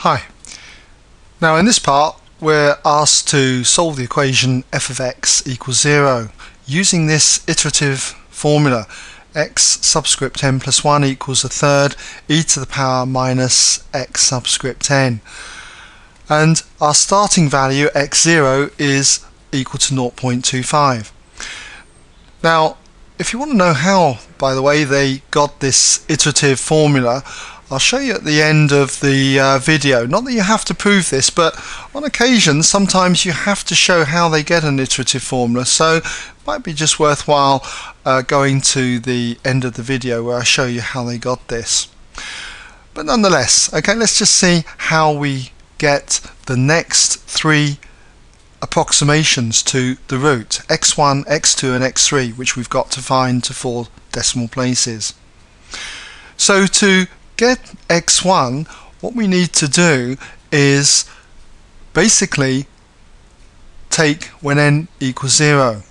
Hi. Now in this part we're asked to solve the equation f of x equals 0 using this iterative formula x subscript n plus 1 equals a third e to the power minus x subscript n and our starting value x0 is equal to 0.25. Now if you want to know how by the way they got this iterative formula I'll show you at the end of the uh, video. Not that you have to prove this, but on occasion, sometimes you have to show how they get an iterative formula. So it might be just worthwhile uh, going to the end of the video where I show you how they got this. But nonetheless, okay, let's just see how we get the next three approximations to the root x1, x2 and x3 which we've got to find to four decimal places. So to get x1 what we need to do is basically take when n equals 0.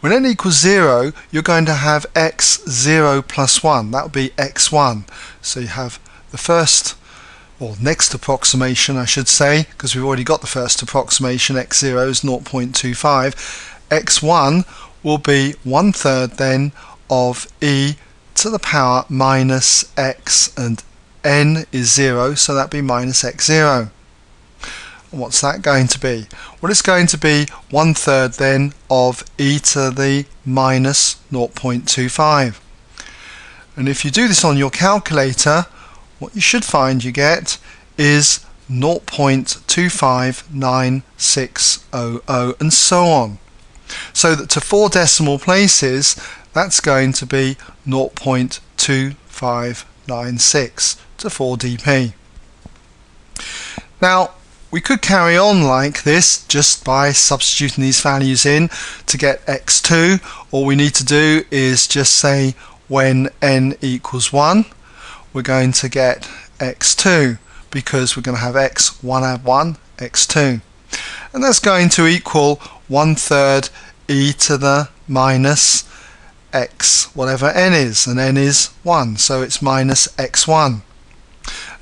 When n equals 0 you're going to have x0 plus 1 that would be x1 so you have the first or next approximation I should say because we've already got the first approximation. X0 is 0.25 x1 will be one third then of e to the power minus x and n is 0 so that'd be minus x0 what's that going to be? Well it's going to be one third then of e to the minus 0.25 and if you do this on your calculator what you should find you get is 0.259600 and so on. So that to four decimal places that's going to be 0.2596 to 4dp. Now we could carry on like this just by substituting these values in to get x2 all we need to do is just say when n equals 1 we're going to get x2 because we're going to have x 1 add 1 x2 and that's going to equal one third e to the minus x whatever n is and n is 1 so it's minus x1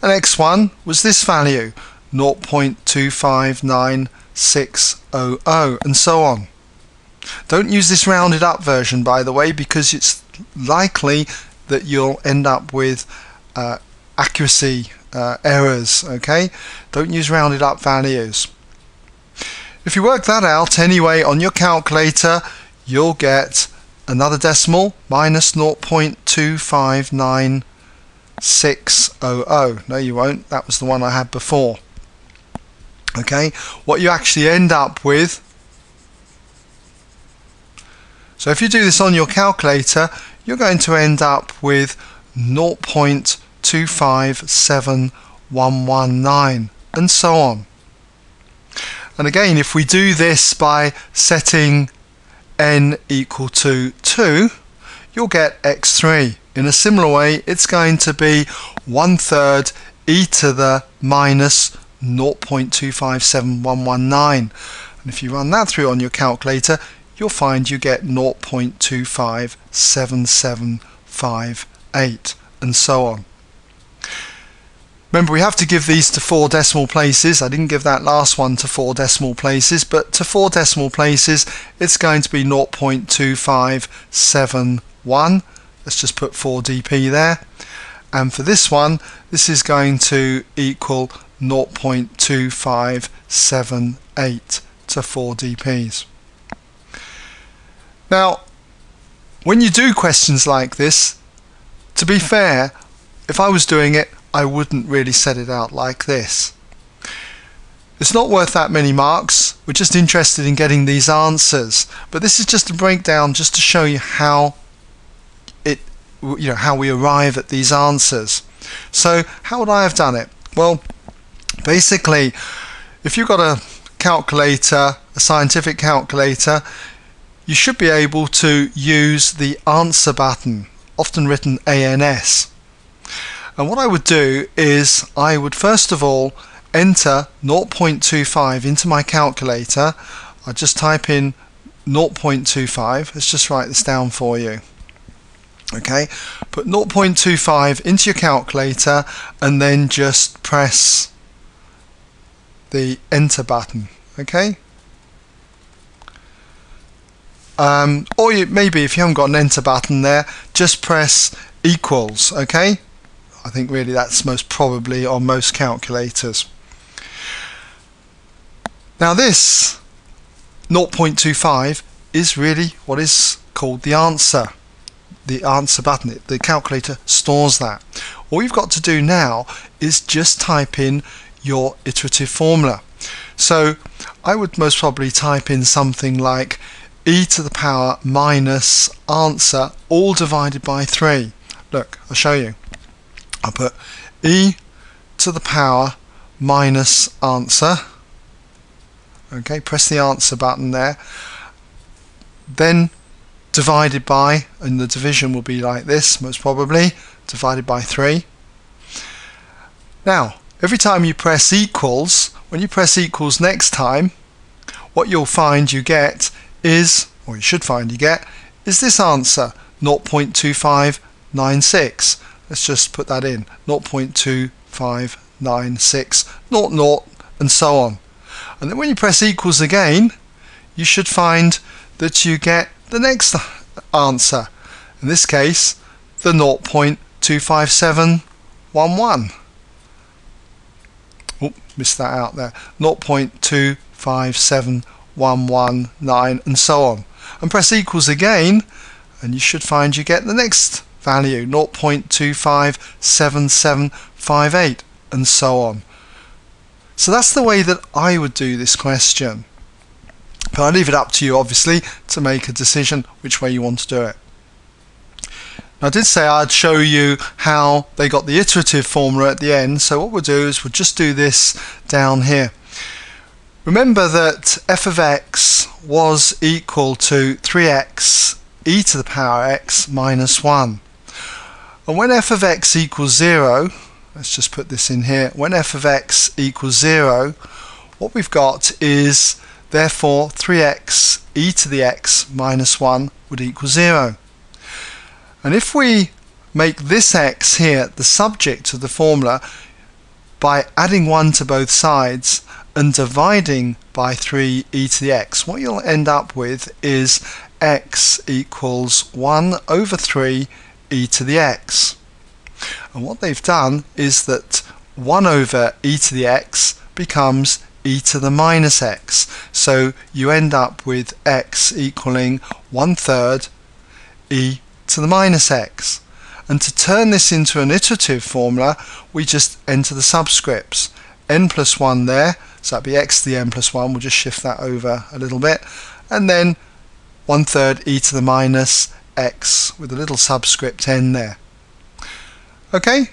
and x1 was this value 0.259600 and so on. Don't use this rounded up version by the way because it's likely that you'll end up with uh, accuracy uh, errors okay? Don't use rounded up values. If you work that out anyway on your calculator you'll get another decimal minus 0.259600 no you won't. That was the one I had before. Okay? What you actually end up with so if you do this on your calculator you're going to end up with 0.257119 and so on. And again if we do this by setting n equal to 2, you'll get x3. In a similar way, it's going to be one third e to the minus 0.257119. And if you run that through on your calculator, you'll find you get 0.257758 and so on. Remember we have to give these to four decimal places. I didn't give that last one to four decimal places, but to four decimal places it's going to be 0.2571. Let's just put 4dp there. And for this one, this is going to equal 0.2578 to 4 dp's. Now, when you do questions like this, to be fair, if I was doing it, I wouldn't really set it out like this. It's not worth that many marks. We're just interested in getting these answers. But this is just a breakdown just to show you how it you know how we arrive at these answers. So how would I have done it? Well, basically if you've got a calculator, a scientific calculator, you should be able to use the answer button, often written ANS. And what I would do is I would first of all enter 0.25 into my calculator. I just type in 0.25. Let's just write this down for you. Okay, put 0.25 into your calculator and then just press the enter button okay um, or you, maybe if you haven't got an enter button there just press equals okay I think really that's most probably on most calculators now this 0.25 is really what is called the answer the answer button the calculator stores that all you've got to do now is just type in your iterative formula so I would most probably type in something like e to the power minus answer all divided by 3. Look, I'll show you. I'll put e to the power minus answer. Okay, press the answer button there. Then divided by, and the division will be like this most probably, divided by 3. Now, every time you press equals, when you press equals next time, what you'll find you get is, or you should find you get, is this answer 0.2596. Let's just put that in 0.2596, 0, 0, and so on. And then when you press equals again, you should find that you get the next answer. In this case, the 0.25711. Oh, missed that out there. 0.2571 119 and so on and press equals again and you should find you get the next value 0.257758 and so on. So that's the way that I would do this question. But I leave it up to you obviously to make a decision which way you want to do it. I did say I'd show you how they got the iterative formula at the end. So what we'll do is we'll just do this down here. Remember that f of x was equal to 3x e to the power x minus 1. And when f of x equals 0, let's just put this in here, when f of x equals 0, what we've got is therefore 3x e to the x minus 1 would equal 0. And if we make this x here the subject of the formula by adding 1 to both sides and dividing by 3 e to the x, what you'll end up with is x equals 1 over 3 e to the x. And what they've done is that 1 over e to the x becomes e to the minus x. So you end up with x equaling 1 third e to the minus x. And to turn this into an iterative formula, we just enter the subscripts. n plus 1 there, so that'd be x to the n plus 1. We'll just shift that over a little bit. And then 1 third e to the minus x with a little subscript n there. Okay,